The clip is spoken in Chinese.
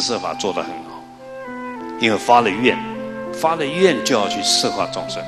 设法做得很好，因为发了愿，发了愿就要去设化众生。